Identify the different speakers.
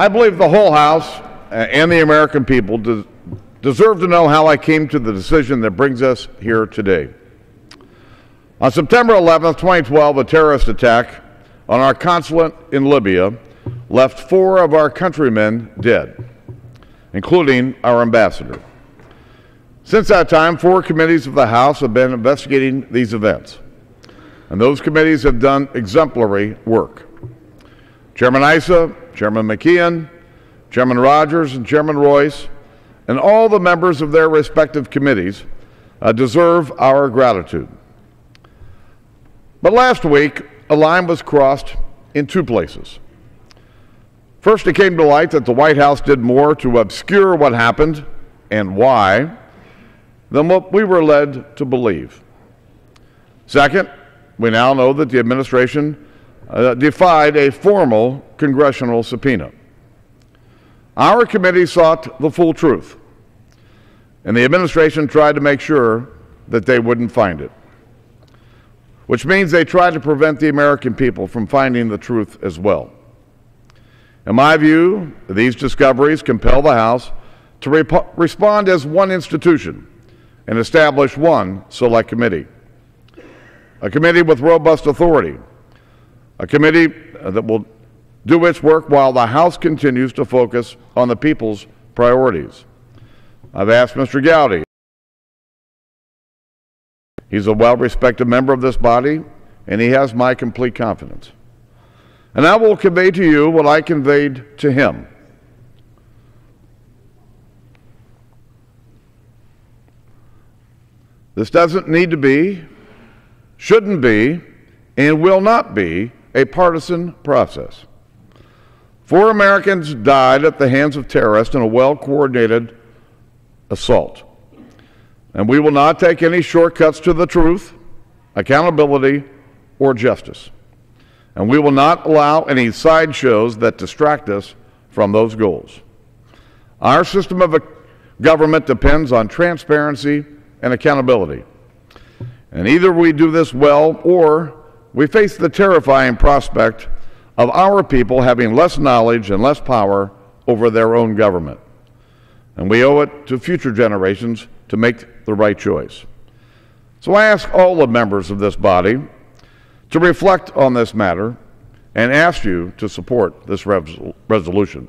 Speaker 1: I believe the whole House uh, and the American people des- deserve to know how I came to the decision that brings us here today. On September 11, 2012, a terrorist attack on our consulate in Libya left four of our countrymen dead, including our ambassador. Since that time, four committees of the House have been investigating these events, and those committees have done exemplary work. Chairman Issa, Chairman McKeon, Chairman Rogers, and Chairman Royce, and all the members of their respective committees uh, deserve our gratitude. But last week, a line was crossed in two places. First, it came to light that the White House did more to obscure what happened and why than what we were led to believe. Second, we now know that the administration uh, defied a formal congressional subpoena. Our committee sought the full truth, and the administration tried to make sure that they wouldn't find it, which means they tried to prevent the American people from finding the truth as well. In my view, these discoveries compel the House to respond as one institution and establish one select committee. A committee with robust authority, a committee uh, that will do its work while the House continues to focus on the people's priorities. I've asked Mr. Gowdy. He's a well respected member of this body, and he has my complete confidence. And I will convey to you what I conveyed to him. This doesn't need to be, shouldn't be, and will not be a partisan process. Four Americans died at the hands of terrorists in a well coordinated assault. And we will not take any shortcuts to the truth, accountability, or justice. And we will not allow any sideshows that distract us from those goals. Our system of government depends on transparency and accountability. And either we do this well or we face the terrifying prospect of our people having less knowledge and less power over their own government. And we owe it to future generations to make the right choice. So I ask all the members of this body to reflect on this matter and ask you to support this resolution.